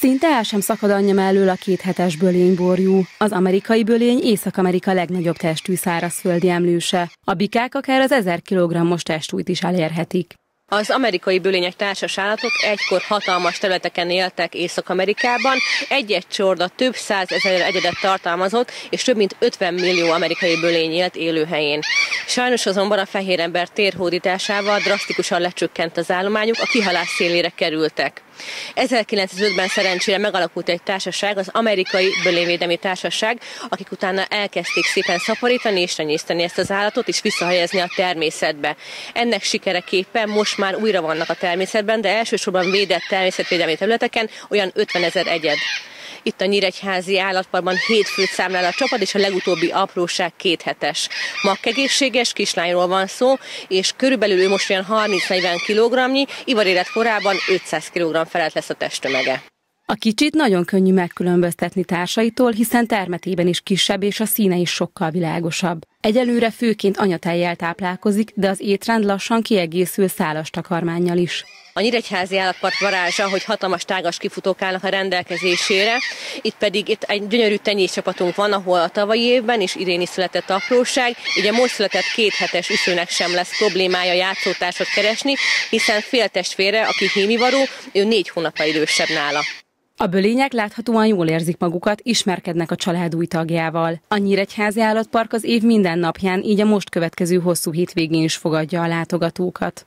Szinte el sem szakad anyja mellől a két hetes bölényborjú. Az amerikai bölény Észak-Amerika legnagyobb testű szárazföldi emlőse. A bikák akár az 1000 kg-os testújt is elérhetik. Az amerikai bölények társas állatok egykor hatalmas területeken éltek Észak-Amerikában, egy-egy csorda több százezer egyedet tartalmazott, és több mint 50 millió amerikai bölény élt élőhelyén. Sajnos azonban a fehér ember térhódításával drasztikusan lecsökkent az állományuk, a kihalás szélére kerültek. 1905-ben szerencsére megalakult egy társaság, az Amerikai Bölényvédelmi Társaság, akik utána elkezdték szépen szaporítani és tenyészteni ezt az állatot, és visszahelyezni a természetbe. Ennek sikereképpen most már újra vannak a természetben, de elsősorban védett természetvédelmi területeken olyan 50 ezer egyed. Itt a Nyíregyházi állatparkban hétfőt számlál a csapat, és a legutóbbi apróság két hetes. Makkegészséges kislányról van szó, és körülbelül ő most olyan 30-40 kg, ivarélet korában 500 kg felett lesz a testtömege. A kicsit nagyon könnyű megkülönböztetni társaitól, hiszen termetében is kisebb és a színe is sokkal világosabb. Egyelőre főként anyatejjel táplálkozik, de az étrend lassan kiegészül szálas takarmányjal is. A Nyíregyházi állatpark varázsa, hogy hatalmas tágas kifutók állnak a rendelkezésére. Itt pedig itt egy gyönyörű tenyészcsapatunk van, ahol a tavalyi évben és idén is született apróság. Ugye most született két hetes üszőnek sem lesz problémája játszótársat keresni, hiszen féltestvére, aki hímivaró, ő négy hónapra idősebb nála. A bölények láthatóan jól érzik magukat, ismerkednek a család új tagjával. A Nyíregyházi Állatpark az év minden napján, így a most következő hosszú hétvégén is fogadja a látogatókat.